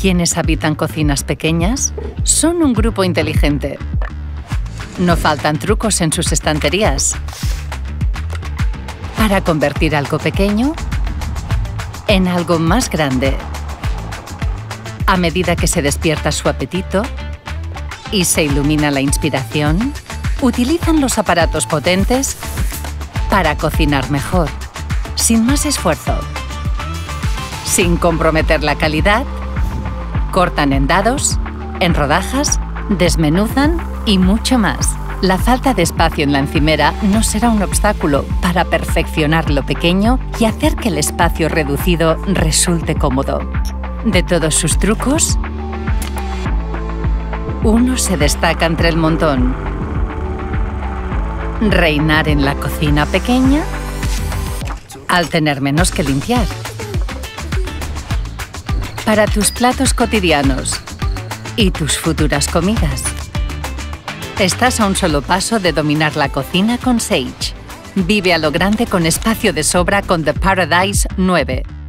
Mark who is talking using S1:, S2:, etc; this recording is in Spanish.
S1: quienes habitan cocinas pequeñas son un grupo inteligente. No faltan trucos en sus estanterías para convertir algo pequeño en algo más grande. A medida que se despierta su apetito y se ilumina la inspiración, utilizan los aparatos potentes para cocinar mejor, sin más esfuerzo. Sin comprometer la calidad, cortan en dados, en rodajas, desmenuzan y mucho más. La falta de espacio en la encimera no será un obstáculo para perfeccionar lo pequeño y hacer que el espacio reducido resulte cómodo. De todos sus trucos, uno se destaca entre el montón. Reinar en la cocina pequeña al tener menos que limpiar. Para tus platos cotidianos y tus futuras comidas. Estás a un solo paso de dominar la cocina con Sage. Vive a lo grande con espacio de sobra con The Paradise 9.